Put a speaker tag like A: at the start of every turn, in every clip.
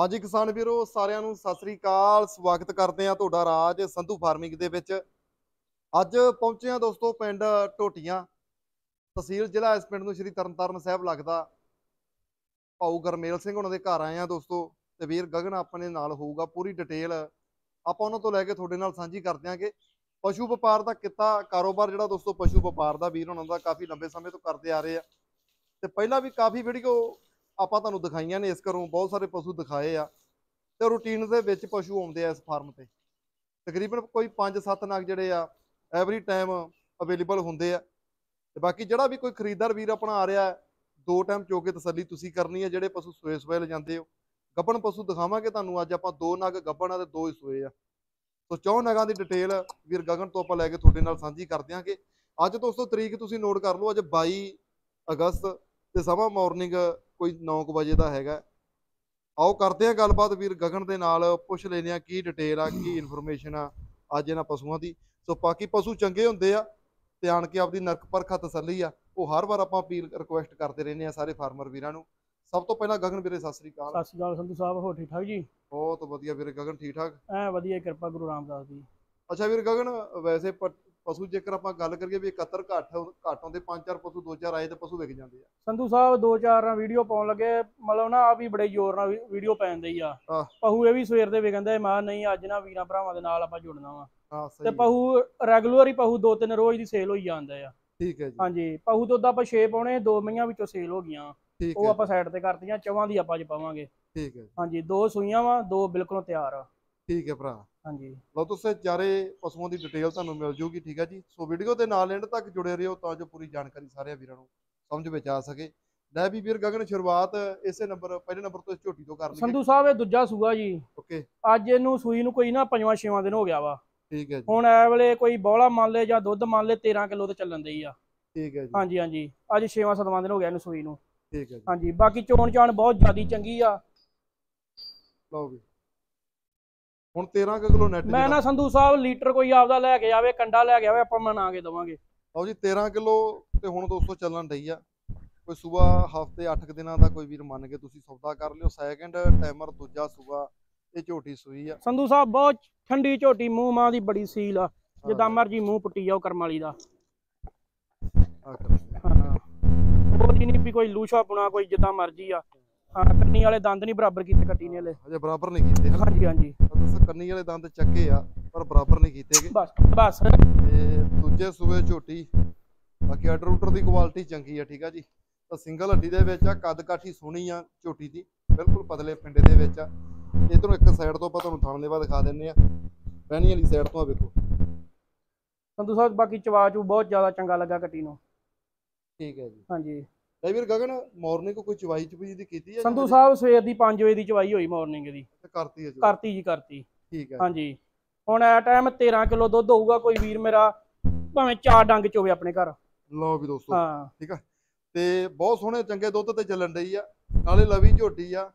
A: ਹਾਂਜੀ ਕਿਸਾਨ ਵੀਰੋ, ਸਾਰਿਆਂ ਨੂੰ ਸਤਿ ਸ੍ਰੀ ਅਕਾਲ। ਸਵਾਗਤ ਕਰਦੇ ਆ ਤੁਹਾਡਾ ਰਾਜ ਸੰਧੂ ਫਾਰਮਿੰਗ ਦੇ ਵਿੱਚ। ਅੱਜ ਪਹੁੰਚੇ ਆ ਦੋਸਤੋ ਪਿੰਡ ਟੋਟੀਆਂ ਤਹਿਸੀਲ ਜ਼ਿਲ੍ਹਾ ਇਸ ਪਿੰਡ ਨੂੰ ਸ਼੍ਰੀ ਤਰਨਤਾਰਨ ਸਾਹਿਬ ਲੱਗਦਾ। ਭਾਊ ਗਰਮੇਲ ਸਿੰਘ ਉਹਨਾਂ ਦੇ ਘਰ ਆਏ ਆ ਦੋਸਤੋ ਤੇ ਵੀਰ ਗਗਨ ਆਪਣੇ ਨਾਲ ਹੋਊਗਾ ਪੂਰੀ ਡਿਟੇਲ। ਆਪਾਂ ਉਹਨਾਂ ਤੋਂ ਲੈ ਕੇ ਤੁਹਾਡੇ ਨਾਲ ਸਾਂਝੀ ਕਰ ਦਿਆਂਗੇ ਪਸ਼ੂ ਵਪਾਰ ਦਾ ਕਿੱਤਾ, ਕਾਰੋਬਾਰ ਜਿਹੜਾ ਦੋਸਤੋ ਪਸ਼ੂ ਵਪਾਰ ਦਾ ਵੀਰ ਉਹਨਾਂ ਦਾ ਕਾਫੀ ਲੰਬੇ ਸਮੇਂ ਤੋਂ ਕਰਦੇ ਆ ਰਹੇ ਆ। ਤੇ ਪਹਿਲਾਂ ਵੀ ਕਾਫੀ ਵੀਡੀਓ ਆਪਾਂ ਤੁਹਾਨੂੰ ਦਿਖਾਈਆਂ ਨੇ, ਇਸ ਘਰੋਂ ਬਹੁਤ ਸਾਰੇ ਪਸ਼ੂ ਦਿਖਾਏ ਆ। ਤੇ ਰੂਟੀਨ ਦੇ ਵਿੱਚ ਪਸ਼ੂ ਆਉਂਦੇ ਆ ਇਸ ਫਾਰਮ ਤੇ। ਤਕਰੀਬਨ ਕੋਈ 5-7 ਨਗ ਜਿਹੜੇ ਆ ਐਵਰੀ ਟਾਈਮ ਅਵੇਲੇਬਲ ਹੁੰਦੇ ਆ। ਤੇ ਬਾਕੀ ਜਿਹੜਾ ਵੀ ਕੋਈ ਖਰੀਦਦਾਰ ਵੀਰ ਆਪਣਾ ਆ ਰਿਹਾ, ਦੋ ਟਾਈਮ ਚੋ ਕੇ ਤਸੱਲੀ ਤੁਸੀਂ ਕਰਨੀ ਹੈ ਜਿਹੜੇ ਪਸ਼ੂ ਸੋਏ ਸੋਏ ਲੈ ਜਾਂਦੇ ਹੋ। ਗੱਬਣ ਪਸ਼ੂ ਦਿਖਾਵਾਂਗੇ ਤੁਹਾਨੂੰ, ਅੱਜ ਆਪਾਂ ਦੋ ਨਗ ਗੱਬਣ ਆ ਤੇ ਦੋ ਹੀ ਸੋਏ ਆ। ਸੋ ਚੌ ਨਗਾਂ ਦੀ ਡਿਟੇਲ ਵੀਰ ਗਗਨ ਤੋਂ ਆਪਾਂ ਲੈ ਕੇ ਤੁਹਾਡੇ ਨਾਲ ਸਾਂਝੀ ਕਰ ਦਿਆਂਗੇ। ਅੱਜ ਦੋਸਤੋ ਤਰੀਕ ਤੁਸੀਂ ਨੋਟ ਕਰ ਲਓ, ਅੱਜ 22 ਅਗਸਤ ਤੇ ਸਮਾਂ ਮਾਰਨਿੰਗ ਕੋਈ 9 ਵਜੇ ਦਾ ਹੈਗਾ। ਆਓ ਕਰਦੇ ਆ ਗੱਲਬਾਤ ਵੀਰ ਗਗਨ ਦੇ ਨਾਲ ਪੁੱਛ ਲੈਨੇ ਆ ਕੀ ਡਿਟੇਲ ਆ ਕੀ ਇਨਫੋਰਮੇਸ਼ਨ ਆ ਅੱਜ ਇਹਨਾਂ ਪਸ਼ੂਆਂ ਦੀ। ਸੋ ਬਾਕੀ ਪਸ਼ੂ ਚੰਗੇ ਹੁੰਦੇ ਆ ਤੇ ਆਣ ਕੇ ਆਪਦੀ ਨਰਕ ਪਰਖਾ ਤਸੱਲੀ ਆ ਉਹ ਹਰ ਵਾਰ ਆਪਾਂ ਅਪੀਲ ਰਿਕੁਐਸਟ ਕਰਦੇ ਰਹਿੰਦੇ ਆ ਸਾਰੇ ਫਾਰਮਰ ਵੀਰਾਂ ਨੂੰ। ਸਭ ਤੋਂ ਪਹਿਲਾਂ ਗਗਨ ਵੀਰੇ ਸਤਿ ਸ੍ਰੀ ਅਕਾਲ।
B: ਸਤਿ ਸ਼੍ਰੀ ਅਕਾਲ ਸੰਧੂ ਸਾਹਿਬ ਹੋ ਠੀਕ ਠਾਕ ਜੀ?
A: ਬਹੁਤ ਵਧੀਆ ਵੀਰੇ ਗਗਨ ਠੀਕ ਠਾਕ?
B: ਐ ਵਧੀਆ ਕਿਰਪਾ ਗੁਰੂ ਰਾਮਦਾਸ ਦੀ।
A: ਅੱਛਾ ਵੀਰ ਗਗਨ ਵੈਸੇ ਪਸ਼ੂ ਜੇਕਰ ਆਪਾਂ ਗੱਲ ਕਰੀਏ ਵੀ 71 ਘੱਟ ਘੱਟ ਆਉਂਦੇ ਪੰਜ ਚਾਰ ਪਸ਼ੂ ਦੋ ਚਾਰ ਆਏ ਤੇ ਪਸ਼ੂ ਵਿਕ ਜਾਂਦੇ ਆ।
B: ਸੰਧੂ ਸਾਹਿਬ ਦੋ ਚਾਰ ਨਾਲ ਵੀਡੀਓ ਪਾਉਣ ਲੱਗੇ ਮਤਲਬ ਨਾ ਆ ਵੀ ਬੜੇ ਜ਼ੋਰ ਨਾਲ ਵੀਡੀਓ ਪੈਣ ਦਈ ਆ। ਪਹੂ ਇਹ ਵੀ ਸਵੇਰ ਦੇ ਵਿਕੰਦੇ ਮਾ ਨਹੀਂ ਅੱਜ ਨਾ ਵੀਰਾਂ ਭਰਾਵਾਂ ਦੇ ਨਾਲ ਆਪਾਂ ਜੁੜਨਾ ਵਾ। ਤੇ। ਪਹੂ ਰੈਗੂਲਰ ਹੀ ਪਹੂ ਦੋ ਤਿੰਨ ਰੋਜ਼ ਦੀ ਸੇਲ ਹੋਈ ਜਾਂਦੇ ਆ।
A: ਠੀਕ ਹੈ ਜੀ।
B: ਹਾਂਜੀ ਪਹੂ ਤੋਂ ਆਪਾਂ 6 ਪਾਉਣੇ ਦੋ ਮਈਆਂ ਵਿੱਚੋਂ ਸੇਲ ਹੋ ਗਈਆਂ। ਉਹ ਆਪਾਂ ਸਾਈਡ ਤੇ ਕਰਤੀਆਂ ਚਵਾਂ ਦੀ ਆਪਾਂ ਅੱਜ ਪਾਵਾਂਗੇ।
A: ਠੀਕ ਹੈ ਜੀ,
B: ਹਾਂਜੀ ਦੋ ਸੂਈਆਂ ਵਾ ਦੋ ਬਿਲਕੁਲ ਤਿਆਰ ਆ।
A: ਠੀਕ ਹੈ ਭਰਾ।
B: ਹਾਂਜੀ।
A: ਲਓ ਤੁਸੀਂ ਚਾਰੇ ਪਸ਼ੂਆਂ ਦੀ ਡਿਟੇਲ ਤੁਹਾਨੂੰ ਮਿਲ ਜੂਗੀ ਠੀਕ ਹੈ ਜੀ? ਸੋ ਵੀਡੀਓ ਦੇ ਨਾਲ ਐਂਡ ਤੱਕ ਜੁੜੇ ਰਹੋ ਤਾਂ ਜੋ ਪੂਰੀ ਜਾਣਕਾਰੀ ਸਾਰੇ ਵੀਰਾਂ ਨੂੰ ਸਮਝ ਵਿੱਚ ਆ ਸਕੇ। ਲੈ ਵੀ ਵੀਰ ਗਗਨ ਸ਼ੁਰੂਆਤ ਇਸੇ ਨੰਬਰ ਪਹਿਲੇ ਨੰਬਰ ਤੋਂ ਇਸ ਝੋਟੀ ਤੋਂ ਕਰ ਲਈਏ
B: ਸੰਧੂ ਸਾਹਿਬ ਇਹ ਦੂਜਾ ਸੂਆ ਜੀ।
A: ਓਕੇ।
B: ਅੱਜ ਇਹਨੂੰ ਸੂਈ ਨੂੰ ਕੋਈ ਨਾ ਪੰਜਵਾਂ ਛੇਵਾਂ ਦਿਨ ਹੋ ਗਿਆ ਵਾ।
A: ਠੀਕ ਹੈ ਜੀ।
B: ਹੁਣ ਐ ਵੇਲੇ ਕੋਈ ਬੋਲਾ ਮੰਨ ਲੈ ਜਾਂ ਦੁੱਧ ਮੰਨ ਲੈ 13 ਕਿਲੋ ਤੇ ਚੱਲਣ ਦਈ ਆ।
A: ਠੀਕ ਹੈ ਜੀ।
B: ਹਾਂਜੀ ਹਾਂਜੀ। ਅੱਜ 6ਵਾਂ 7ਵਾਂ ਦਿਨ ਹੋ ਗਿਆ ਇਹਨੂੰ ਸੂਈ ਨੂੰ।
A: ਠੀਕ ਹੈ ਜੀ।
B: ਹਾਂਜੀ ਬਾਕੀ ਚੋਣ ਚਾਣ ਬਹੁਤ ਜ਼ਿਆਦੀ ਚੰਗੀ ਆ।
A: ਲਓ ਵੀ। ਹੁਣ 13 ਕੁ ਕਿਲੋ ਨੈਟ
B: ਮੈਂ ਨਾ ਸੰਧੂ ਸਾਹਿਬ ਲੀਟਰ ਕੋਈ ਆਪਦਾ ਲੈ ਕੇ ਆਵੇ ਕੰਡਾ ਲੈ ਕੇ ਆਵੇ ਆਪਾਂ ਮਨਾ ਕੇ ਦਵਾਂਗੇ।
A: ਲਓ ਜੀ 13 ਕਿਲੋ ਤੇ ਹੁਣ 200 ਚੱਲਣ ਡਈ ਆ। ਕੋਈ ਸਵੇਰ ਹਫ਼ਤੇ 8 ਦਿਨਾਂ ਦਾ ਕੋਈ ਵੀਰ ਮੰਨ ਕੇ ਤੁਸੀਂ ਸੌਦਾ ਕਰ ਲਿਓ। ਸੈਕਿੰਡ ਟਾਈਮਰ ਦੂਜਾ ਸੂਆ ਇਹ ਝੋਟੀ ਸੂਈ ਆ।
B: ਸੰਧੂ ਸਾਹਿਬ ਬਹੁਤ ਠੰਡੀ ਝੋਟੀ ਮੂੰਹ ਮਾਂ ਦੀ ਬੜੀ ਸੀਲ ਆ। ਜਿੱਦਾਂ ਮਰਜ਼ੀ ਮੂੰਹ ਪੁੱਟੀ ਜਾਓ ਕਰਮ ਵਾਲੀ ਦਾ। ਹਾਂ। ਉਹ ਨਹੀਂ ਵੀ ਕੋਈ ਲੂਸ਼ਾ ਪੁਣਾ ਕੋਈ ਜਿੱਦਾਂ ਮਰਜ਼ੀ ਆ। ਹਾਂ ਕੰਨੀ ਵਾਲੇ ਦੰਦ ਨਹੀਂ ਬਰਾਬਰ ਕੀਤੇ ਕੱਟੀ ਨੇ ਹਲੇ।
A: ਹਜੇ ਬਰਾਬਰ ਨਹੀਂ ਕੀਤੇ ਹਨਾ?
B: ਹਾਂਜੀ ਹਾਂਜੀ।
A: ਦੱਸ ਕੰਨੀ ਵਾਲੇ ਦੰਦ ਚੱਕੇ ਆ ਪਰ ਬਰਾਬਰ ਨਹੀਂ ਕੀਤੇਗੇ
B: ਬਸ ਬਸ।
A: ਤੇ ਦੂਜੇ ਸੂਏ ਝੋਟੀ ਬਾਕੀ ਆਰਡਰ ਉਟਰ ਦੀ ਕੁਆਲਿਟੀ ਚੰਗੀ ਆ ਠੀਕ ਆ ਜੀ। ਤਾਂ ਸਿੰਗਲ ਹੱਡੀ ਦੇ ਵਿੱਚ ਆ ਕੱਦ ਕਾਠੀ ਸੋਹਣੀ ਆ ਝੋਟੀ ਦੀ ਬਿਲਕੁਲ ਪਤਲੇ ਪਿੰਡੇ ਦੇ ਵਿੱਚ ਆ। ਇਧਰੋਂ ਇੱਕ ਸਾਈਡ ਤੋਂ ਆਪਾਂ ਤੁਹਾਨੂੰ ਥਾਣ ਦੇ ਬਾਅਦ ਦਿਖਾ ਦਿੰਨੇ ਆ। ਪਹਿਣੀ ਵਾਲੀ ਸਾਈਡ ਤੋਂ ਆ ਵੇਖੋ।
B: ਸੰਧੂ ਸਾਹਿਬ ਬਾਕੀ ਚਵਾਚੂ ਬਹੁਤ ਜ਼ਿਆਦਾ ਚੰਗਾ ਲੱਗਾ ਕੱਟੀ ਨੂੰ।
A: ਠੀਕ ਹੈ ਜੀ।
B: ਹਾਂਜੀ।
A: ਲੈ ਵੀਰ ਗਗਨ ਮਾਰਨਿੰਗ ਕੋਈ ਚਵਾਈ ਚਪੂਈ ਦੀ ਕੀਤੀ ਹੈ
B: ਸੰਧੂ ਸਾਹਿਬ ਸਵੇਰ ਦੀ 5 ਵਜੇ ਦੀ ਚਵਾਈ ਹੋਈ ਮਾਰਨਿੰਗ ਦੀ।
A: ਕਰਤੀ ਹੈ ਜੀ
B: ਕਰਤੀ ਜੀ ਕਰਤੀ।
A: ਠੀਕ ਹੈ
B: ਹਾਂਜੀ। ਹੁਣ ਐ ਟਾਈਮ 13 ਕਿਲੋ ਦੁੱਧ ਹੋਊਗਾ ਕੋਈ ਵੀਰ ਮੇਰਾ ਭਾਵੇਂ ਚਾਰ ਡੰਗ ਚੋਵੇ ਆਪਣੇ ਘਰ।
A: ਲਓ ਵੀ ਦੋਸਤੋ
B: ਹਾਂ।
A: ਤੇ ਬਹੁਤ ਸੋਹਣੇ ਚੰਗੇ ਦੁੱਧ ਤੇ ਚੱਲਣ ਡਈ ਆ। ਨਾਲੇ ਲਵੀ ਝੋਟੀ ਆ।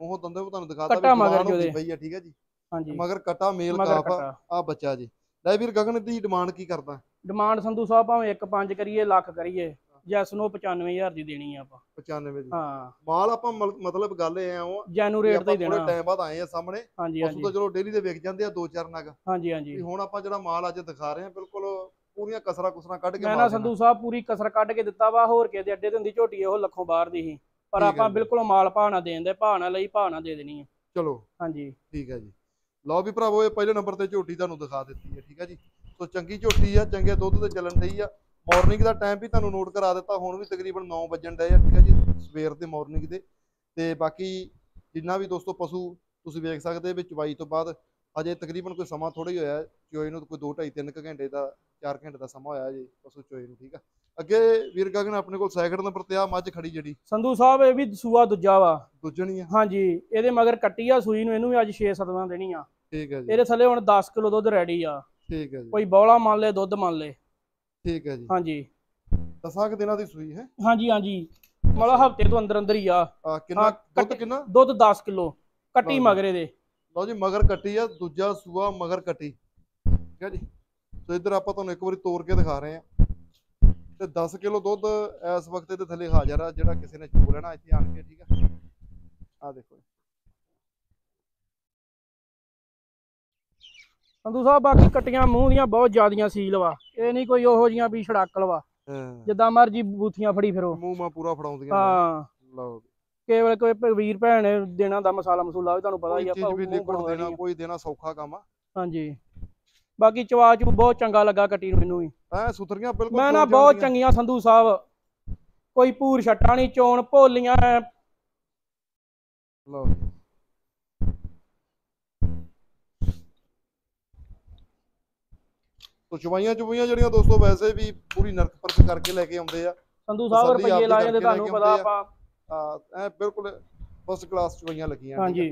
A: ਮੂੰਹ ਦੰਦੇ ਉਹ ਤੁਹਾਨੂੰ ਦਿਖਾਤਾ
B: ਕੱਟਾ ਮਗਰ
A: ਹੋ
B: ਜਿਹਦੇ।
A: ਪਈ ਆ ਠੀਕ ਹੈ ਜੀ।
B: ਹਾਂਜੀ।
A: ਮਗਰ ਕਟਾ ਮੇਲ ਕਾਫ ਆ ਆ ਬੱਚਾ ਜੀ। ਲੈ ਵੀਰ ਗਗਨ ਦੀ ਡਿਮਾਂਡ ਕੀ ਕਰਦਾ?
B: ਡਿਮਾਂਡ ਸੰਧੂ ਸਾਹਿਬ ਭਾਵੇਂ 1.5 ਕਰੀਏ ਲੱਖ ਕਰੀਏ। ਜੈਸ ਨੂੰ 95000 ਦੀ ਦੇਣੀ ਆ ਆਪਾਂ।
A: 95 ਦੀ।
B: ਹਾਂ।
A: ਮਾਲ ਆਪਾਂ ਮਲ- ਮਤਲਬ ਗੱਲ ਇਹ ਆ ਉਹ
B: ਜੈਨੂ ਰੇਟ ਤੇ
A: ਆਪਾਂ
B: ਹੀ ਦੇਣਾ।
A: ਟਾਈਮ ਬਾਅਦ ਆਏ ਆ ਸਾਹਮਣੇ।
B: ਹਾਂਜੀ ਹਾਂਜੀ
A: ਤਾਂ ਚਲੋ ਡੇਲੀ ਦੇ ਵਿਕ ਜਾਂਦੇ ਆ ਦੋ ਚਾਰ ਨਗ।
B: ਹਾਂਜੀ ਹਾਂਜੀ।
A: ਹੁਣ ਆਪਾਂ ਜਿਹੜਾ ਮਾਲ ਅੱਜ ਦਿਖਾ ਰਹੇ ਆ ਬਿਲਕੁਲ ਪੂਰੀਆਂ ਕਸਰਾ ਕੁਸਰਾ ਕੱਢ ਕੇ
B: ਮੈਂ ਨਾ। ਸੰਧੂ ਸਾਹਿਬ ਪੂਰੀ ਕਸਰ ਕੱਢ ਕੇ ਦਿੱਤਾ ਵਾ ਹੋਰ ਕਿਸੇ ਦੇ ਅੱਡੇ ਤੇ ਹੁੰਦੀ ਝੋਟੀ ਉਹ ਲੱਖੋਂ ਬਾਹਰ ਦੀ ਸੀ। ਪਰ
A: ਠੀਕ
B: ਆਪਾਂ
A: ਜੀ।
B: ਬਿਲਕੁਲ ਮਾਲ ਭਾਣਾ ਦੇਣ ਦੇ ਭਾਣਾ ਲਈ ਭਾਣਾ ਦੇ ਦੇਣੀ ਆ।
A: ਚਲੋ।
B: ਹਾਂਜੀ।
A: ਠੀਕ ਹੈ ਜੀ। ਲਓ ਵੀ ਭਰਾਵੋ ਇਹ ਪਹਿਲੇ ਨੰਬਰ ਤੇ ਝੋਟੀ ਤੁਹਾਨੂੰ ਦਿਖਾ ਦਿੱਤੀ ਹੈ ਠੀਕ ਹੈ ਜੀ। ਸੋ ਚੰਗੀ ਝੋਟੀ ਆ ਚੰਗੇ ਦੁੱਧ ਤੇ ਚੱਲਣ ਡਈ ਆ। ਮਾਰਨਿੰਗ ਦਾ ਟਾਈਮ ਵੀ ਤੁਹਾਨੂੰ ਨੋਟ ਕਰਾ ਦਿੱਤਾ ਹੁਣ ਵੀ ਤਕਰੀਬਨ 9 ਵਜਣ ਡਏ ਆ ਠੀਕ ਹੈ ਜੀ ਸਵੇਰ ਦੇ ਮਾਰਨਿੰਗ ਦੇ। ਤੇ ਬਾਕੀ ਜਿੰਨਾ ਵੀ ਦੋਸਤੋ ਪਸ਼ੂ ਤੁਸੀਂ ਵੇਖ ਸਕਦੇ ਵਿੱਚ ਚਵਾਈ ਤੋਂ ਬਾਅਦ ਅਜੇ ਤਕਰੀਬਨ ਕੋਈ ਸਮਾਂ ਥੋੜਾ ਹੀ ਹੋਇਆ ਚੋਏ ਨੂੰ ਕੋਈ 2 2.5 3 ਘੰਟੇ ਦਾ 4 ਘੰਟੇ ਦਾ ਸਮਾਂ ਹੋਇਆ ਜੀ ਪਸ਼ੂ ਚੋਏ ਨੂੰ ਠੀਕ ਆ। ਅੱਗੇ ਵੀਰ ਗਗਨ ਆਪਣੇ ਕੋਲ ਸੈਕਿੰਡ ਨੰਬਰ ਤੇ ਆ ਮੱਝ ਖੜੀ ਜਿਹੜੀ।
B: ਸੰਧੂ ਸਾਹਿਬ ਇਹ ਵੀ ਸੂਆ ਦੂਜਾ ਵਾ।
A: ਦੂਜਣੀ ਆ।
B: ਹਾਂਜੀ ਇਹਦੇ ਮਗਰ ਕੱਟੀ ਆ ਸੂਈ ਨੂੰ ਇਹਨੂੰ ਵੀ ਅੱਜ 6-7ਵਾਂ ਦੇਣੀ ਆ।
A: ਠੀਕ ਹੈ ਜੀ।
B: ਇਹਦੇ ਥੱਲੇ ਹੁਣ 10 ਕਿਲੋ ਦੁੱਧ ਰੈਡੀ ਆ।
A: ਠੀਕ ਹੈ ਜੀ।
B: ਕੋਈ ਬੌਲਾ ਮੰਨ ਲੈ ਦੁੱਧ ਮੰਨ ਲੈ।
A: ਠੀਕ ਹੈ ਜੀ।
B: ਹਾਂਜੀ।
A: ਦਸਾਂ ਕੁ ਦਿਨਾਂ ਦੀ ਸੂਈ ਹੈ।
B: ਹਾਂਜੀ ਹਾਂਜੀ। ਮਤਲਬ ਹਫ਼ਤੇ ਤੋਂ ਅੰਦਰ ਅੰਦਰ ਹੀ ਆ।
A: ਆ ਕਿੰਨਾ?
B: ਹਾਂ,
A: ਦੁੱਧ
B: ਕੱਟੀ-
A: ਕਿੰਨਾ?
B: ਦੁੱਧ 10 ਕਿਲੋ। ਕੱਟੀ। ਮਗਰੇ ਦੇ।
A: ਲਓ ਜੀ ਮਗਰ ਕੱਟੀ ਆ ਦੂਜਾ ਸੂਆ ਮਗਰ ਕੱਟੀ। ਠੀਕ ਹੈ ਜੀ। ਸੋ ਇੱਧਰ ਆਪਾਂ ਤੁਹਾਨੂੰ ਇੱਕ ਵਾਰੀ ਤੋੜ ਕੇ ਦਿਖਾ ਰਹੇ ਆ ਤੇ 10 ਕਿਲੋ ਦੁੱਧ ਇਸ ਵਕਤ ਇਹਦੇ ਥੱਲੇ ਹਾਜ਼ਰ ਆ ਜਿਹੜਾ ਕਿਸੇ ਨੇ ਚੋ ਲੈਣਾ ਇੱਥੇ ਆਣ ਕੇ ਠੀਕ ਆ ਆ ਦੇਖੋ।
B: ਸੰਧੂ ਸਾਹਿਬ ਬਾਕੀ ਕੱਟੀਆਂ ਮੂੰਹ ਦੀਆਂ ਬਹੁਤ ਜ਼ਿਆਦੀਆਂ ਸੀਲ ਵਾ ਇਹ ਨਹੀਂ ਕੋਈ ਉਹੋ ਜੀਆਂ ਵੀ ਛੜਾਕਲ ਵਾ ਜਿੱਦਾਂ ਮਰਜ਼ੀ ਬੂਥੀਆਂ ਫੜੀ ਫਿਰੋ
A: ਮੂੰਹ ਮਾ ਪੂਰਾ ਫੜਾਉਂਦੀਆਂ।
B: ਹਾਂ
A: ਲਓ।
B: ਕੇਵਲ ਕੋਈ ਵੀਰ ਭੈਣ ਦੇਣਾ ਦਾ ਮਸਾਲਾ ਮਸੂਲਾ ਵੀ ਤੁਹਾਨੂੰ ਪਤਾ ਹੀ
A: ਕੋਈ
B: ਆ
A: ਲਿਕਵਿਡ
B: ਬਣਾਉਣਾ
A: ਦੇਣਾ। ਕੋਈ ਦੇਣਾ ਸੌਖਾ ਕੰਮ ਆ
B: ਹਾਂਜੀ ਬਾਕੀ ਚਵਾ ਚੂ ਬਹੁਤ ਚੰਗਾ ਲੱਗਾ ਕੱਟੀ ਨੂੰ ਮੈਨੂੰ ਵੀ
A: ਐ ਸੁਥਰੀਆਂ ਬਿਲਕੁਲ
B: ਮੈਂ ਨਾ ਬਹੁਤ। ਚੰਗੀਆਂ ਸੰਧੂ ਸਾਹਿਬ ਕੋਈ ਭੂਰ ਛੱਟਾਂ ਨਹੀਂ ਚੋਣ ਭੋਲੀਆਂ।
A: ਲਓ ਤੋ ਚਵਾਈਆਂ ਚੁਵਾਈਆਂ ਜਿਹੜੀਆਂ ਦੋਸਤੋ ਵੈਸੇ ਵੀ ਪੂਰੀ ਨਰਕ ਪਰਖ ਕਰਕੇ ਲੈ ਕੇ ਆਉਂਦੇ ਆ
B: ਸੰਧੂ ਸਾਹਿਬ ਰੁਪਈਏ ਲਾਏ
A: ਕਰਕੇ
B: ਤੁਹਾਨੂੰ ਪਤਾ ਆਪਾਂ
A: ਐ ਬਿਲਕੁਲ ਫਸਟ ਕਲਾਸ ਚਵਾਈਆਂ ਲੱਗੀਆਂ।
B: ਹਾਂਜੀ।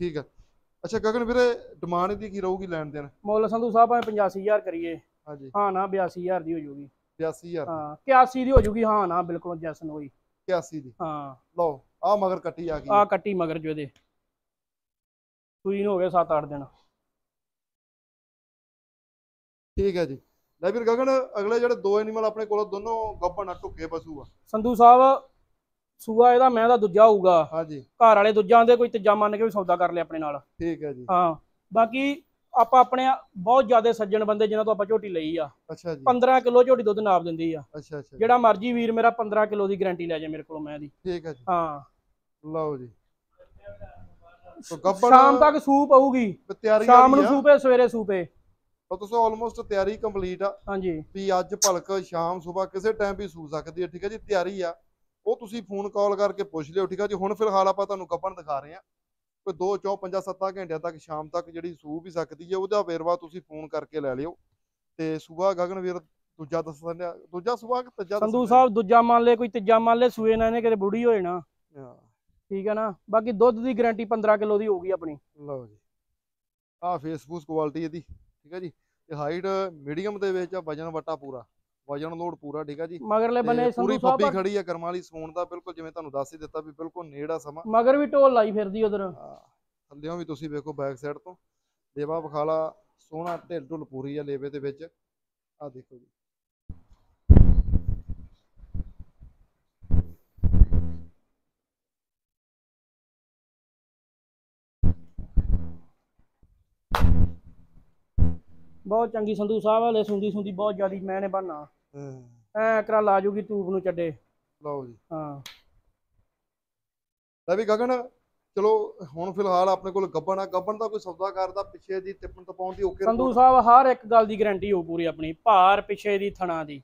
A: ਠੀਕ ਹੈ ਅੱਛਾ ਗਗਨ ਵੀਰੇ ਡਿਮਾਂਡ ਦੀ ਕੀ ਰਹੂਗੀ ਲੈਣ ਦੇਣ?
B: ਮੁੱਲ ਸੰਧੂ ਸਾਹਿਬ ਭਾਵੇਂ 85000 ਕਰੀਏ।
A: ਹਾਂਜੀ।
B: ਹਾਂ ਨਾ 82000 ਦੀ ਹੋ ਜਾਊਗੀ
A: 82000
B: ਹਾਂ 81 ਦੀ ਹੋ ਜਾਊਗੀ ਹਾਂ ਨਾ ਬਿਲਕੁਲ ਜੈਸਨ ਹੋਈ।
A: 81 ਦੀ।
B: ਹਾਂ।
A: ਲਓ ਆ ਮਗਰ ਕੱਟੀ ਆ ਗਈ।
B: ਆ ਕੱਟੀ ਮਗਰ ਜੋ ਇਹਦੇ। ਸੂਈ ਨੂੰ ਹੋ ਗਏ 7-8 ਦਿਨ।
A: ਠੀਕ ਹੈ ਜੀ। ਲੈ ਵੀਰ ਗਗਨ ਅਗਲੇ ਜਿਹੜੇ ਦੋ ਐਨੀਮਲ ਆਪਣੇ ਕੋਲ ਦੋਨੋਂ ਗੱਬਣ ਆ ਟੁੱਕੇ ਪਸ਼ੂ ਆ।
B: ਸੰਧੂ ਸਾਹਿਬ ਸੂਆ ਇਹਦਾ ਮੈਂ ਦਾ ਦੂਜਾ ਹੋਊਗਾ।
A: ਹਾਂਜੀ।
B: ਘਰ ਵਾਲੇ ਦੂਜਾ ਆਂਦੇ ਕੋਈ ਤੀਜਾ ਮੰਨ ਕੇ ਵੀ ਸੌਦਾ ਕਰ ਲਿਆ ਆਪਣੇ ਨਾਲ।
A: ਠੀਕ ਹੈ ਜੀ।
B: ਹਾਂ। ਬਾਕੀ ਆਪਾਂ ਆਪਣੇ ਬਹੁਤ ਜ਼ਿਆਦਾ ਸੱਜਣ ਬੰਦੇ ਜਿਨ੍ਹਾਂ ਤੋਂ ਆਪਾਂ ਝੋਟੀ ਲਈ ਆ।
A: ਅੱਛਾ ਜੀ।
B: 15 ਕਿਲੋ ਝੋਟੀ ਦੁੱਧ ਨਾਪ ਦਿੰਦੀ ਆ।
A: ਅੱਛਾ ਅੱਛਾ।
B: ਜਿਹੜਾ ਮਰਜ਼ੀ ਵੀਰ ਮੇਰਾ 15 ਕਿਲੋ ਦੀ ਗਾਰੰਟੀ ਲੈ ਜਾ ਮੇਰੇ ਕੋਲੋਂ ਮੈਂ ਦੀ।
A: ਠੀਕ ਹੈ ਜੀ।
B: ਹਾਂ।
A: ਲਓ ਜੀ। ਤੋ ਗੱਬਣ
B: ਸ਼ਾਮ ਤੱਕ ਸੂਪ ਆਊਗੀ
A: ਤਿਆਰੀ
B: ਸ਼ਾਮ ਨੂੰ
A: ਆ।
B: ਸੂਪੇ ਸਵੇਰੇ ਸੂਪੇ
A: ਤਾਂ ਤੁਸੀਂ ਆਲਮੋਸਟ ਤਿਆਰੀ ਕੰਪਲੀਟ ਆ।
B: ਹਾਂਜੀ।
A: ਵੀ ਅੱਜ ਭਲਕ ਸ਼ਾਮ ਸਵੇਰ ਕਿਸੇ ਟਾਈਮ ਵੀ ਸੂ ਸਕਦੀ ਹੈ ਠੀਕ ਹੈ ਜੀ? ਤਿਆਰੀ ਆ। ਉਹ ਤੁਸੀਂ ਫੋਨ ਕਾਲ ਕਰਕੇ ਪੁੱਛ ਲਿਓ ਠੀਕ ਹੈ ਜੀ? ਹੁਣ ਫਿਲਹਾਲ ਆਪਾਂ ਤੁਹਾਨੂੰ ਗੱਬਣ ਦਿਖਾ ਰਹੇ ਆ। ਕੋਈ 2 4 5 7 ਘੰਟਿਆਂ ਤੱਕ ਸ਼ਾਮ ਤੱਕ ਜਿਹੜੀ ਸੂ ਵੀ ਸਕਦੀ ਹੈ ਉਹਦਾ ਵੇਰਵਾ ਤੁਸੀਂ ਫੋਨ ਕਰਕੇ ਲੈ ਲਿਓ। ਤੇ ਸੂਬਾ ਗਗਨ ਵੀਰ ਦੂਜਾ ਦੱਸਣ ਡਿਆ ਦੂਜਾ ਸੂਬਾ ਕਿ ਤੀਜਾ
B: ਸੰਧੂ ਸਾਹਿਬ ਦੂਜਾ ਮੰਨ ਲੈ ਕੋਈ ਤੀਜਾ ਮੰਨ ਲੈ ਸੂਏ ਨਾ ਇਹਨੇ ਕਿਤੇ ਬੁੜੀ ਹੋਏ ਨਾ?
A: ਹਾਂ,
B: ਠੀਕ ਹੈ ਨਾ? ਬਾਕੀ ਦੁੱਧ ਦੀ ਗਾਰੰਟੀ 15 ਕਿਲੋ ਦੀ ਹੋਊਗੀ ਆਪਣੀ।
A: ਲਓ ਜੀ। ਆ ਫੇਸਬੁੱਕ ਕੁਆਲਿਟੀ ਇਹਦੀ ਠੀਕ ਹੈ ਜੀ? ਤੇ ਹਾਈਟ ਮੀਡੀਅਮ ਦੇ ਵਿੱਚ ਆ ਵਜਨ ਵਟਾ ਪੂਰਾ। ਵਜਨ ਲੋਡ ਪੂਰਾ ਠੀਕ ਹੈ ਜੀ?
B: ਮਗਰਲੇ ਬੰਨੇ
A: ਪੂਰੀ
B: ਸਾਹਿਬ
A: ਖੜੀ ਆ ਕਰਮ ਵਾਲੀ ਸੂਣ ਦਾ ਬਿਲਕੁਲ ਜਿਵੇਂ ਤੁਹਾਨੂੰ ਦੱਸ ਹੀ ਦਿੱਤਾ ਵੀ ਬਿਲਕੁਲ ਨੇੜਾ ਸਮਾਂ।
B: ਮਗਰ ਵੀ ਢੋਲ ਲਾਈ ਫਿਰਦੀ ਉਧਰ।
A: ਥੱਲਿਓਂ ਵੀ ਤੁਸੀਂ ਵੇਖੋ ਬੈਕ ਸਾਈਡ ਤੋਂ। ਦੇਵਾ ਬਖਾਲਾ ਸੋਹਣਾ ਢਿੱਲ ਢੁੱਲ ਪੂਰੀ ਆ ਲੇਵੇ ਦੇ ਵਿੱਚ। ਆ ਦੇਖੋ ਜੀ।
B: ਬਹੁਤ ਚੰਗੀ ਸੰਧੂ ਸਾਹਿਬ ਹਲੇ ਸੁੰਦੀ ਸੁੰਦੀ ਬਹੁਤ ਜ਼ਿਆਦੀ ਮੈਂ ਨੇ ਬਣਨਾ।
A: ਹਾਂ,
B: ਐ ਕਰਾ ਲਾ ਜੂਗੀ ਟੂਬ ਨੂੰ ਚੱਡੇ।
A: ਲਓ ਜੀ।
B: ਹਾਂ।
A: ਲੈ ਵੀ ਗਗਨ ਚਲੋ ਹੁਣ ਫਿਲਹਾਲ ਆਪਣੇ ਕੋਲ ਗੱਬਣ ਆ। ਗੱਬਣ ਦਾ ਕੋਈ ਸੌਦਾ ਕਰਦਾ ਪਿੱਛੇ ਦੀ ਟਿੱਪਣ ਟਪਾਉਣ ਦੀ ਓਕੇ
B: ਸੰਧੂ ਸਾਹਿਬ ਹਰ ਇੱਕ ਗੱਲ ਦੀ ਗਾਰੰਟੀ ਹੋਊ ਪੂਰੀ ਆਪਣੀ। ਭਾਰ ਪਿੱਛੇ ਦੀ ਥਣਾ ਦੀ।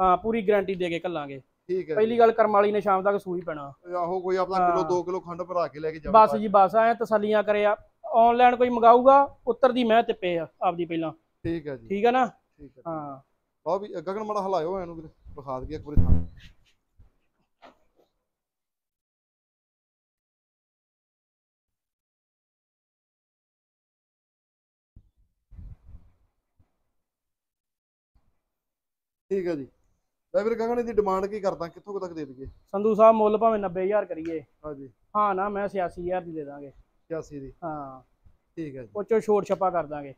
B: ਹਾਂ ਪੂਰੀ ਗਾਰੰਟੀ ਦੇ ਕੇ ਕੱਲਾਂਗੇ
A: ਠੀਕ ਹੈ
B: ਪਹਿਲੀ ਗੱਲ ਕਰਮ ਵਾਲੀ ਨੇ ਸ਼ਾਮ ਤੱਕ ਸੂਈ ਪੈਣਾ।
A: ਆਹੋ ਕੋਈ ਆਪਣਾ
B: ਹਾਂ।
A: ਕਿਲੋ 2 ਕਿਲੋ ਖੰਡ ਭਰਾ ਕੇ ਲੈ ਕੇ ਜਾਵੇ
B: ਬਸ ਜੀ ਬਸ ਐ ਤਸੱਲੀਆਂ ਕਰਿਆ। ਆਨਲਾਈਨ ਕੋਈ ਮੰਗਾਊਗਾ ਉੱਤਰ ਦੀ ਮੈਂ ਤਿੱਪੇ ਆ ਆਪਦੀ ਪਹਿਲਾਂ।
A: ਠੀਕ ਹੈ ਜੀ।
B: ਠੀਕ ਹੈ ਨਾ?
A: ਠੀਕ ਹੈ
B: ਹਾਂ।
A: ਆ ਵੀ ਗਗਨ ਮੜਾ ਹਲਾਇਓ ਇਹਨੂੰ ਵੀਰੇ ਵਿਖਾ ਦਈਏ ਇੱਕ ਵਾਰੀ ਥਾਂ। ਠੀਕ ਹੈ ਜੀ। ਲੈ ਵੀਰੇ ਗਗਨ ਇਹਦੀ ਡਿਮਾਂਡ ਕੀ ਕਰਦਾ? ਕਿੱਥੋਂ ਕੁ ਤੱਕ ਦੇ ਦਈਏ?
B: ਸੰਧੂ ਸਾਹਿਬ ਮੁੱਲ ਭਾਵੇਂ 90000 ਕਰੀਏ।
A: ਹਾਂਜੀ
B: ਹਾਂ ਨਾ ਮੈਂ 86000 ਦੀ ਦੇ ਦਾਂਗੇ।
A: 81 ਦੀ।
B: ਹਾਂ।
A: ਠੀਕ ਹੈ ਜੀ।
B: ਉਹ ਚੋਂ ਛੋਟ ਛੱਪਾ ਕਰ ਦਾਂਗੇ।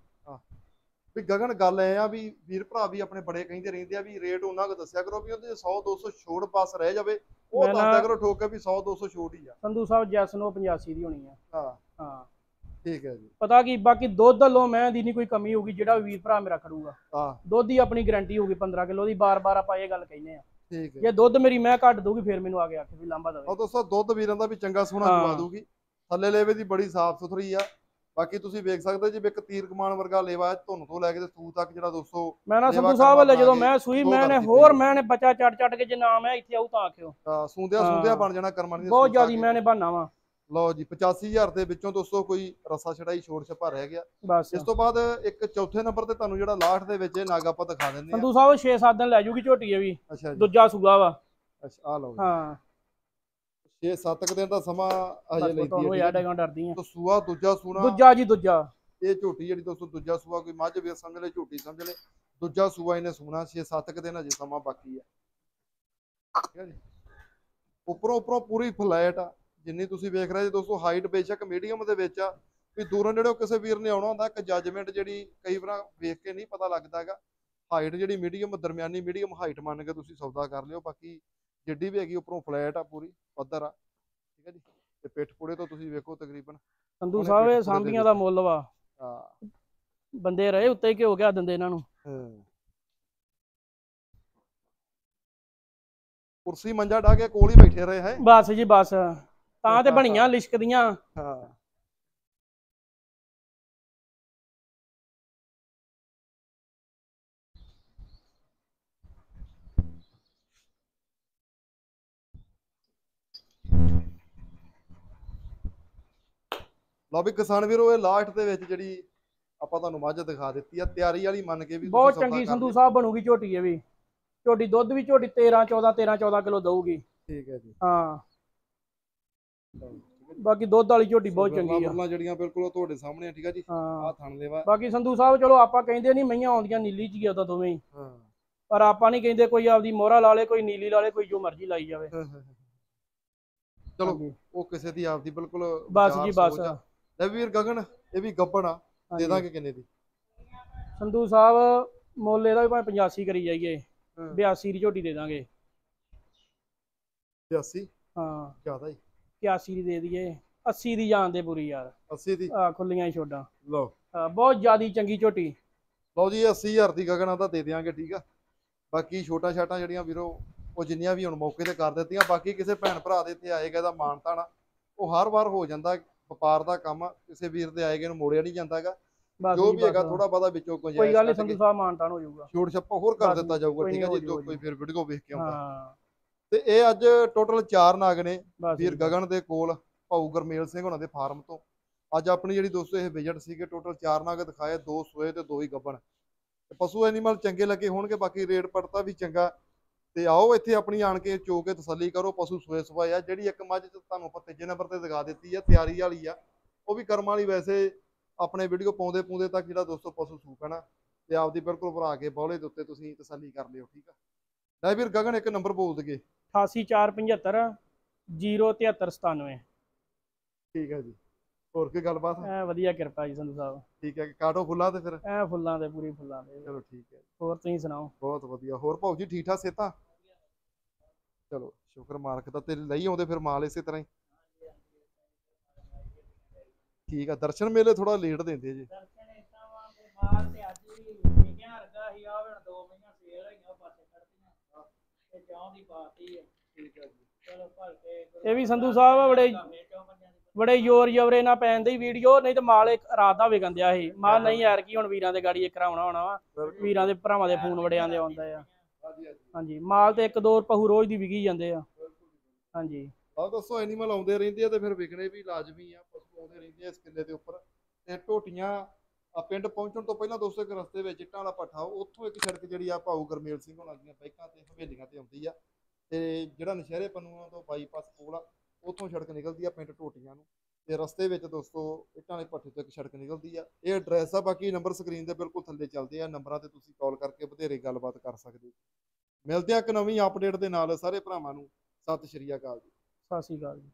A: ਵੀ ਗਗਨ ਗੱਲ ਐ ਆ ਵੀ ਵੀਰ ਭਰਾ ਵੀ ਆਪਣੇ ਬੜੇ ਕਹਿੰਦੇ ਰਹਿੰਦੇ ਆ ਵੀ ਰੇਟ ਉਹਨਾਂ ਕੋ ਦੱਸਿਆ ਕਰੋ ਵੀ ਉਹਦੇ 100 200 ਛੋੜ ਪਾਸ ਰਹਿ ਜਾਵੇ। ਉਹ ਦੱਸਦਿਆ ਕਰੋ ਠੋਕ ਕੇ ਵੀ 100 200 ਛੋੜ ਹੀ ਆ।
B: ਸੰਧੂ ਸਾਹਿਬ ਜੈਸਨ ਉਹ 85 ਦੀ ਹੋਣੀ ਆ।
A: ਹਾਂ।
B: ਹਾਂ।
A: ਠੀਕ ਹੈ ਜੀ।
B: ਪਤਾ ਕੀ ਬਾਕੀ ਦੁੱਧ ਵੱਲੋਂ ਮੈਂ ਦੀ ਨਹੀਂ ਕੋਈ ਕਮੀ ਹੋਊਗੀ ਜਿਹੜਾ ਵੀਰ ਭਰਾ ਮੇਰਾ ਖੜੂਗਾ।
A: ਹਾਂ।
B: ਦੁੱਧ ਦੀ ਆਪਣੀ ਗਾਰੰਟੀ ਹੋਊਗੀ 15 ਕਿਲੋ ਦੀ ਬਾਰ-ਬਾਰ ਆਪਾਂ ਇਹ ਗੱਲ ਕਹਿੰਦੇ ਆ।
A: ਠੀਕ ਹੈ।
B: ਜੇ ਦੁੱਧ ਮੇਰੀ ਮੈਂ ਘੱਟ ਦੂਗੀ ਫਿਰ ਮੈਨੂੰ ਆ ਕੇ ਆਖੇ ਵੀ ਲਾਂਬਾ
A: ਉਹ
B: ਦਵੇ
A: ਦੋਸਤੋ ਦੁੱਧ ਵੀਰਾਂ ਦਾ ਵੀ ਚੰਗਾ ਸੋਹਣਾ। ਦਵਾ ਦੂਗੀ ਥੱਲੇ ਲੇਵੇ ਦੀ ਬੜੀ ਸਾਫ਼ ਸੁਥਰੀ ਆ। ਬਾਕੀ ਤੁਸੀਂ ਵੇਖ ਸਕਦੇ ਜੀ ਇੱਕ ਤੀਰ ਕਮਾਨ ਵਰਗਾ ਲੇਵਾ ਹੈ ਧੁੰਨ ਤੋਂ ਲੈ ਕੇ ਤੇ ਸੂ ਤੱਕ ਜਿਹੜਾ ਦੋਸਤੋ
B: ਮੈਂ ਨਾ ਸੰਧੂ ਸਾਹਿਬ ਵੱਲੇ ਜਦੋਂ ਮੈਂ ਸੂਈ ਮੈਂ ਨੇ ਹੋਰ। ਮੈਂ ਨੇ ਬੱਚਾ ਚੱਟ ਚੱਟ ਕੇ ਜੇ ਨਾ ਮੈਂ ਇੱਥੇ ਆਉ ਤਾਂ ਆਖਿਓ।
A: ਅਹ ਸੂੰਦਿਆ
B: ਹਾਂ।
A: ਸੂੰਦਿਆ ਬਣ ਜਾਣਾ ਕਰਮਾਂ ਦੀ
B: ਬਹੁਤ ਜ਼ਿਆਦੀ ਮੈਂ ਨੇ ਬਹਾਨਾ ਵਾ।
A: ਲਓ ਜੀ 85000 ਦੇ ਵਿੱਚੋਂ ਦੋਸਤੋ ਕੋਈ ਰਸਾ ਛੜਾਈ ਛੋੜ ਛਪਾ ਰਹਿ ਗਿਆ। ਇਸ ਤੋਂ ਬਾਅਦ ਇੱਕ ਚੌਥੇ ਨੰਬਰ ਤੇ ਤੁਹਾਨੂੰ ਜਿਹੜਾ ਲਾਸਟ ਦੇ ਵਿੱਚ ਇਹ ਨਾਗ ਆਪਾਂ ਦਿਖਾ ਦਿੰਦੇ ਆ
B: ਸੰਧੂ ਸਾਹਿਬ 6-7 ਦਿਨ ਲੈ ਜੂਗੀ ਝੋਟੀ ਇਹ ਵੀ।
A: ਅੱਛਾ ਜੀ।
B: ਦੂਜਾ ਸੂਗਾ ਵਾ।
A: ਅੱਛਾ ਆ ਲਓ ਜੀ।
B: ਹਾਂ।
A: 6-7 ਦਿਨ ਦਾ ਸਮਾਂ ਅਜੇ
B: ਬਸ
A: ਲੈਂਦੀ
B: ਤੁਹਾਨੂੰ
A: ਹੈ ਹੈ
B: ਹੈਗਾ ਡਰਦੀ ਆ।
A: ਤੋ ਸੂਆ ਦੂਜਾ ਸੂਣਾ।
B: ਦੂਜਾ ਜੀ ਦੂਜਾ।
A: ਇਹ ਝੋਟੀ ਜਿਹੜੀ ਦੋਸਤੋ ਦੂਜਾ ਸੂਆ ਕੋਈ ਮੱਝ ਵੀ ਸਮਝ ਲੈ ਝੋਟੀ ਸਮਝ ਲੈ। ਦੂਜਾ ਸੂਆ ਇਹਨੇ ਸੂਣਾ 6-7 ਕੁ ਦਿਨ ਅਜੇ ਸਮਾਂ ਬਾਕੀ ਆ। ਠੀਕ ਹੈ ਜੀ? ਉੱਪਰੋਂ ਉੱਪਰੋਂ ਪੂਰੀ ਫਲੈਟ ਆ। ਜਿੰਨੀ ਤੁਸੀਂ ਵੇਖ ਰਹੇ ਜੀ ਦੋਸਤੋ ਹਾਈਟ ਬੇਸ਼ੱਕ ਮੀਡੀਅਮ ਦੇ ਵਿੱਚ ਆ। ਵੀ ਦੂਰੋਂ ਜਿਹੜੇ ਕਿਸੇ ਵੀਰ ਨੇ ਆਉਣਾ ਹੁੰਦਾ ਇੱਕ ਜੱਜਮੈਂਟ ਜਿਹੜੀ ਕਈ ਵਾਰ ਵੇਖ ਕੇ ਨਹੀਂ ਪਤਾ ਲੱਗਦਾ ਹੈਗਾ। ਹਾਈਟ ਜਿਹੜੀ ਮੀਡੀਅਮ ਦਰਮਿਆਨੀ ਮੀਡੀਅਮ ਹਾਈਟ ਮੰਨ ਕੇ ਤੁਸੀਂ ਸੌਦਾ ਕਰ ਲਿਓ। ਬਾਕੀ ਜਿੱਡੀ ਵੀ ਹੈਗੀ ਉੱਪਰੋਂ ਫਲੈਟ ਆ ਪੂਰੀ ਪੱਧਰ ਆ ਠੀਕ ਹੈ ਜੀ? ਤੇ ਪਿੱਠ ਪੁੜੇ ਤੋਂ ਤੁਸੀਂ ਵੇਖੋ ਤਕਰੀਬਨ।
B: ਸੰਧੂ ਸਾਹਿਬ ਇਹ ਸਾਂਭੀਆਂ ਦਾ ਮੁੱਲ ਵਾ।
A: ਹਾਂ।
B: ਬੰਦੇ ਰਹੇ ਉੱਤੇ ਘਿਓ ਗਿਆ ਦਿੰਦੇ ਇਹਨਾਂ ਨੂੰ।
A: ਕੁਰਸੀ ਮੰਜਾ ਢਾ ਕੇ ਕੋਲ ਹੀ ਬੈਠੇ ਰਹੇ ਹੈ।
B: ਬਸ ਜੀ ਬਸ ਤਾਂ ਤੇ ਬਣੀਆਂ ਲਿਸ਼ਕਦੀਆਂ।
A: ਹਾਂ। ਲਓ ਵੀ ਕਿਸਾਨ ਵੀਰੋ ਇਹ ਲਾਸਟ ਦੇ ਵਿੱਚ ਜਿਹੜੀ ਆਪਾਂ ਤੁਹਾਨੂੰ ਮੱਝ ਦਿਖਾ ਦਿੱਤੀ ਆ ਤਿਆਰੀ ਵਾਲੀ ਮੰਨ ਕੇ ਵੀ
B: ਬਹੁਤ ਚੰਗੀ ਸੰਧੂ। ਸਾਹਿਬ ਬਣੂਗੀ ਝੋਟੀ ਇਹ ਵੀ। ਝੋਟੀ ਦੁੱਧ ਵੀ ਝੋਟੀ 13 14 13 14 ਕਿਲੋ ਦਊਗੀ।
A: ਠੀਕ ਹੈ ਜੀ।
B: ਹਾਂ। ਬਾਕੀ ਦੁੱਧ ਵਾਲੀ ਝੋਟੀ ਬਹੁਤ ਚੰਗੀ ਆ।
A: ਜਿਹੜੀਆਂ ਬਿਲਕੁਲ ਤੁਹਾਡੇ ਸਾਹਮਣੇ ਆ ਠੀਕ ਆ ਜੀ। ਆ ਥਣ ਦੇਵਾ
B: ਬਾਕੀ ਸੰਧੂ ਸਾਹਿਬ ਚਲੋ ਆਪਾਂ ਕਹਿੰਦੇ ਨਹੀਂ ਮਈਆਂ ਆਉਂਦੀਆਂ ਨੀਲੀ ਚ ਹੀ ਆ ਤਾਂ ਦੋਵੇਂ ਹੀ।
A: ਹਾਂ।
B: ਪਰ ਆਪਾਂ ਨਹੀਂ ਕਹਿੰਦੇ ਕੋਈ ਆਪਦੀ ਮੋਹਰਾ ਲਾ ਲੇ ਕੋਈ ਨੀਲੀ ਲਾ ਲੇ ਕੋਈ ਜੋ ਮਰਜ਼ੀ ਲਾਈ ਜਾਵੇ।
A: ਚਲੋ। ਉਹ ਕਿਸੇ ਦੀ ਆਪਦੀ ਬਿਲਕੁਲ
B: ਬਸ ਜੀ ਬਸ।
A: ਲੈ ਵੀਰ ਗਗਨ ਇਹ ਵੀ ਗੱਬਣ ਆ ਦੇ। ਦਾਂਗੇ ਕਿੰਨੇ ਦੀ?
B: ਸੰਧੂ ਸਾਹਿਬ ਮੁੱਲ ਇਹਦਾ ਵੀ ਭਾਵੇਂ 85 ਕਰੀ ਜਾਈਏ
A: ਹਾਂ।
B: 82 ਦੀ ਝੋਟੀ ਦੇ ਦਾਂਗੇ।
A: 80
B: ਹਾਂ।
A: ਜ਼ਿਆਦਾ ਹੀ।
B: 81 ਦੀ ਦੇ ਦਈਏ 80 ਦੀ ਜਾਣ ਦੇ ਪੂਰੀ ਯਾਰ।
A: 80 ਦੀ?
B: ਆ ਖੁੱਲੀਆਂ ਹੀ ਛੋਡਾਂ
A: ਲਓ।
B: ਬਹੁਤ ਜ਼ਿਆਦੀ ਚੰਗੀ ਝੋਟੀ।
A: ਲਓ ਜੀ 80000 ਦੀ ਗਗਨ ਆ ਤਾਂ ਦੇ ਦਿਆਂਗੇ ਠੀਕ ਆ। ਬਾਕੀ ਛੋਟਾ ਛਾਟਾ ਜਿਹੜੀਆਂ ਵੀਰੋ ਉਹ ਜਿੰਨੀਆਂ ਵੀ ਹੁਣ ਮੌਕੇ ਤੇ ਕਰ ਦਿੱਤੀਆਂ ਬਾਕੀ ਕਿਸੇ ਭੈਣ ਭਰਾ ਦੇ ਇੱਥੇ ਆਏਗਾ ਦਾ ਮਾਨਤਾ ਨਾ ਉਹ ਹਰ ਵਾਰ ਹੋ ਜਾਂਦਾ ਵਪਾਰ ਦਾ ਕੰਮ ਕਿਸੇ ਵੀਰ ਦੇ ਆਏਗੇ ਨੂੰ ਮੋੜਿਆ ਨਹੀਂ ਜਾਂਦਾਗਾ। ਜੋ ਵੀ ਹੈਗਾ। ਥੋੜਾ ਬਹੁਤਾ ਵਿੱਚੋਂ
B: ਕੋਈ ਗੱਲ ਨਹੀਂ ਸੰਧੂ ਸਾਹਿਬ ਮਾਨਤਾਨ ਹੋ ਜਾਊਗਾ।
A: ਛੋਟ ਛੱਪਾ ਹੋਰ ਕਰ ਦਿੱਤਾ ਜਾਊਗਾ ਠੀਕ
B: ਹੋ
A: ਜੀ ਜੋ। ਕੋਈ ਫਿਰ ਵੀਡੀਓ ਵੇਖ ਕੇ ਆਉਂਦਾ। ਤੇ ਇਹ ਅੱਜ ਟੋਟਲ 4 ਨਾਗ ਨੇ ਵੀਰ। ਗਗਨ ਦੇ ਕੋਲ ਭਾਊ ਗਰਮੇਲ ਸਿੰਘ ਉਹਨਾਂ ਦੇ ਫਾਰਮ ਤੋਂ। ਅੱਜ ਆਪਣੀ ਜਿਹੜੀ ਦੋਸਤੋ ਇਹ ਵਿਜ਼ਿਟ ਸੀਗੇ ਟੋਟਲ 4 ਨਾਗ ਦਿਖਾਏ ਦੋ ਸੋਏ ਤੇ ਦੋ ਹੀ ਗੱਬਣ। ਤੇ ਪਸ਼ੂ ਐਨੀਮਲ ਚੰਗੇ ਲੱਗੇ ਹੋਣਗੇ ਬਾਕੀ ਰੇਟ ਪੜਤਾ ਵੀ ਚੰਗਾ। ਤੇ ਆਓ ਇੱਥੇ ਆਪਣੀ ਆਣ ਕੇ ਚੋ ਕੇ ਤਸੱਲੀ ਕਰੋ ਪਸ਼ੂ ਸੋਏ ਸਵਾਏ ਆ ਜਿਹੜੀ ਇੱਕ ਮੱਝ ਤੁਹਾਨੂੰ ਆਪਾਂ ਤੀਜੇ ਨੰਬਰ ਤੇ ਦਿਖਾ ਦਿੱਤੀ ਆ ਤਿਆਰੀ ਵਾਲੀ ਆ ਉਹ ਵੀ ਕਰਮਾਂ ਵਾਲੀ ਵੈਸੇ ਆਪਣੇ ਵੀਡੀਓ ਪਾਉਂਦੇ ਪਾਉਂਦੇ ਤੱਕ ਜਿਹੜਾ ਦੋਸਤੋ ਪਸ਼ੂ ਸੂ ਪੈਣਾ ਤੇ ਆਪਦੀ ਬਿਲਕੁਲ ਭਰਾ ਕੇ ਬੌਲੇ ਦੇ ਉੱਤੇ ਤੁਸੀਂ ਤਸੱਲੀ ਕਰ ਲਿਓ ਠੀਕ ਆ? ਲੈ ਵੀਰ ਗਗਨ ਇੱਕ ਨੰਬਰ ਬੋਲ ਦਗੇ
B: 88475 07397
A: ਠੀਕ ਹੈ ਜੀ। ਹੋਰ ਕੀ ਗੱਲਬਾਤ?
B: ਐ ਵਧੀਆ ਕਿਰਪਾ ਜੀ ਸੰਧੂ ਸਾਹਿਬ।
A: ਠੀਕ ਹੈ ਕਾਟੋ ਫੁੱਲਾਂ ਤੇ ਫਿਰ?
B: ਐ ਫੁੱਲਾਂ ਦੇ ਪੂਰੀ ਫੁੱਲਾਂ ਦੇ।
A: ਚਲੋ ਠੀਕ ਹੈ
B: ਹੋਰ ਤੁਸੀਂ ਸੁਣਾਓ?
A: ਬਹੁਤ ਵਧੀਆ। ਹੋਰ ਭਾਉ ਜੀ ਠੀਕ ਠਾਕ ਸੇਤਾ ਚਲੋ ਸ਼ੁਕਰ ਮਾਲਕ ਦਾ ਤੇਰੇ ਲਈ ਆਉਂਦੇ ਫਿਰ ਮਾਲ ਇਸੇ ਤਰ੍ਹਾਂ ਹੀ। ਠੀਕ ਆ ਦਰਸ਼ਨ ਮੇਲੇ ਥੋੜਾ ਲੇਟ ਦਿੰਦੇ ਜੀ।
B: ਇਹ ਵੀ ਸੰਧੂ ਸਾਹਿਬ ਬੜੇ ਬੜੇ ਜ਼ੋਰ ਜ਼ਬਰੇ ਨਾਲ ਪੈਣ ਦੀ ਵੀਡੀਓ ਨਹੀਂ ਤੇ ਮਾਲ ਇੱਕ ਰਾਤ ਦਾ ਵਿਕਣ ਦਿਆ ਸੀ। ਮਾਲ ਨਹੀਂ ਯਾਰ ਕੀ ਹੁਣ ਵੀਰਾਂ ਦੇ ਗਾੜੀ ਇੱਕ ਕਰਾਉਣਾ ਹੋਣਾ ਵਾ। ਵੀਰਾਂ ਦੇ ਭਰਾਵਾਂ ਦੇ ਫੋਨ ਬੜੇ ਆਉਂਦੇ ਆਉਂਦਾ ਆ। ਹਾਂਜੀ, ਮਾਲ ਤੇ ਇੱਕ ਦੋ ਪਹੂ ਰੋਜ਼ ਦੀ ਵਿਕੀ ਜਾਂਦੇ ਆ। ਹਾਂਜੀ।
A: ਆਹ ਦੱਸੋ ਐਨੀਮਲ ਆਉਂਦੇ ਰਹਿੰਦੇ ਆ ਤੇ ਫਿਰ ਵਿਕਣੇ ਵੀ ਲਾਜ਼ਮੀ ਆ, ਪਸ਼ੂ ਆਉਂਦੇ ਰਹਿੰਦੇ ਆ ਇਸ ਕਿੱਲੇ ਦੇ ਉੱਪਰ। ਤੇ ਢੋਟੀਆਂ ਆ ਪਿੰਡ ਪਹੁੰਚਣ ਤੋਂ ਪਹਿਲਾਂ ਦੋਸਤੋ ਇੱਕ ਰਸਤੇ ਵਿੱਚ ਇੱਟਾਂ ਵਾਲਾ ਪੱਠਾ, ਉੱਥੋਂ ਇੱਕ ਸੜਕ ਜਿਹੜੀ ਆ ਭਾਊ ਗਰਮੇਲ ਸਿੰਘ ਹੋਣਾ ਦੀਆਂ ਬਾਈਕਾਂ ਤੇ, ਹਵੇਲੀਆਂ ਤੇ ਆਉਂਦੀ ਆ। ਤੇ ਜਿਹੜਾ ਨਸ਼ਹਿਰੇ ਪੰਨੂਆਂ ਤੋਂ ਬਾਈਪਾਸ ਕੋਲ ਆ, ਉੱਥੋਂ ਸੜਕ ਨਿਕਲਦੀ ਆ ਪਿੰਡ ਢੋਟੀਆਂ ਨੂੰ। ਤੇ ਰਸਤੇ ਵਿੱਚ ਦੋਸਤੋ ਇੱਟਾਂ ਵਾਲੇ ਪੱਠੇ ਤੋਂ ਇੱਕ ਸੜਕ ਨਿਕਲਦੀ ਆ। ਇਹ ਐਡਰੈਸ ਆ, ਬਾਕੀ ਨੰਬਰ ਸਕਰੀਨ ਦੇ ਬਿਲਕੁਲ ਥੱਲੇ ਚੱਲਦੇ ਆ। ਨੰਬਰਾਂ ਤੇ ਤੁਸੀਂ ਕਾਲ ਕਰਕੇ ਵਧੇਰੇ ਗੱਲਬਾਤ ਕਰ ਸਕਦੇ ਹੋ। ਮਿਲਦੇ ਆ ਇੱਕ ਨਵੀਂ ਅਪਡੇਟ ਦੇ ਨਾਲ ਸਾਰੇ ਭਰਾਵਾਂ ਨੂੰ। ਸਤਿ ਸ਼੍ਰੀ ਅਕਾਲ ਜੀ।
B: ਸਤਿ ਸ਼੍ਰੀ ਅਕਾਲ ਜੀ।